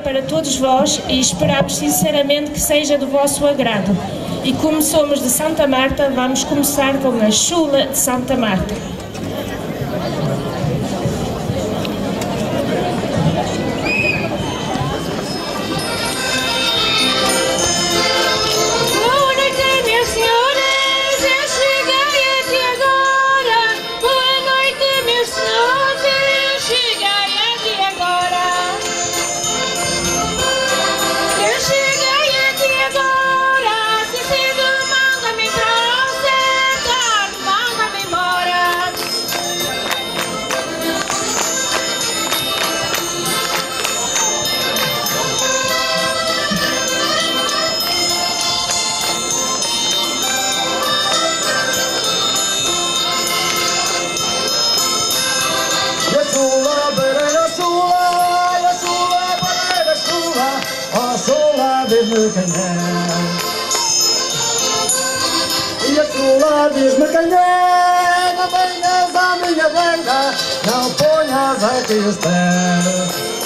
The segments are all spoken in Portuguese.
para todos vós e esperamos sinceramente que seja do vosso agrado. E como somos de Santa Marta, vamos começar com a Chula de Santa Marta. A chula diz-me quem é. E a chula diz-me quem é, não venhas à minha beira, não ponhas aqui os pés. O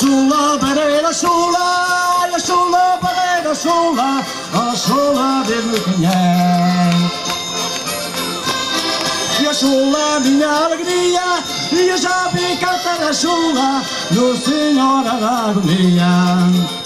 Chula, pereira chula, e a chula, pereira chula, a chula, diz-me quem é. E a chula, minha alegria, e já vi cantar a chula, no Senhora da Agonia.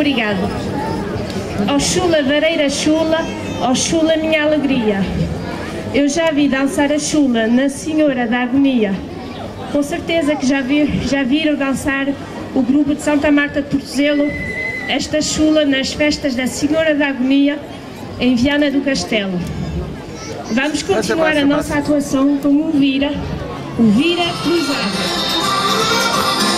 Obrigado. Ó chula, vareira chula, ó chula, minha alegria. Eu já vi dançar a chula na Senhora da Agonia. Com certeza que já, vi, já viram dançar o grupo de Santa Marta de Portozelo, esta chula nas festas da Senhora da Agonia, em Viana do Castelo. Vamos continuar a nossa atuação com o Vira, o Vira Cruzado.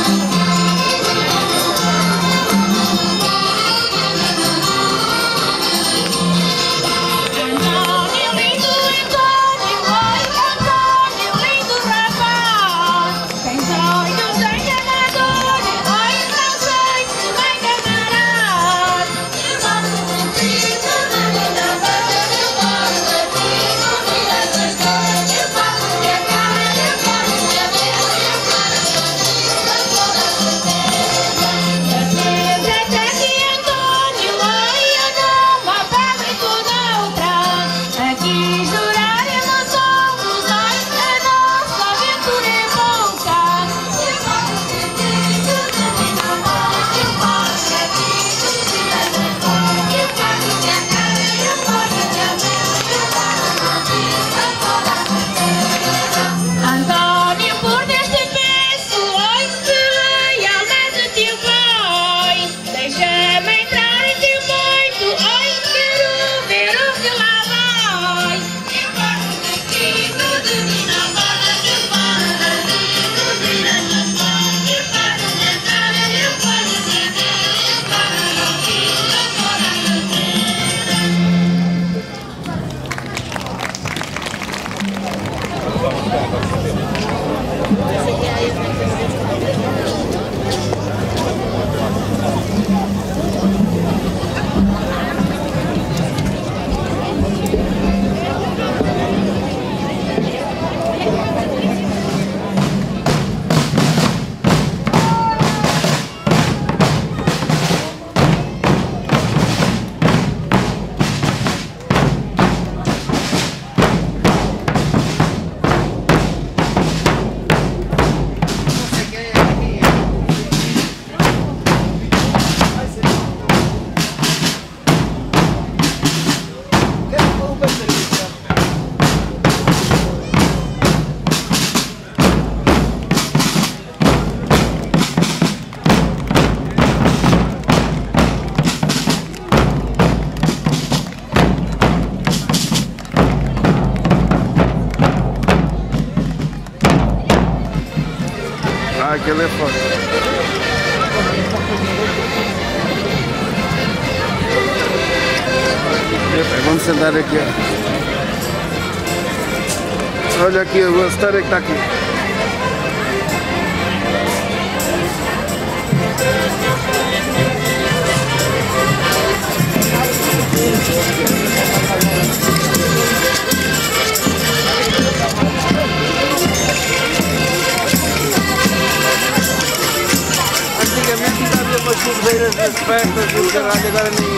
Aquele é forte. Vamos sentar aqui. Olha aqui, a história que está aqui. Antigamente festas e o caralho, agora nem.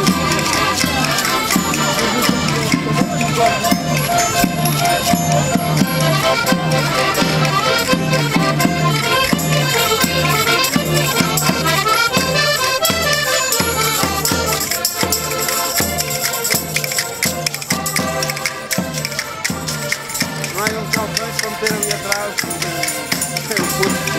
Não há um calções para meter ali atrás. Tem um puto.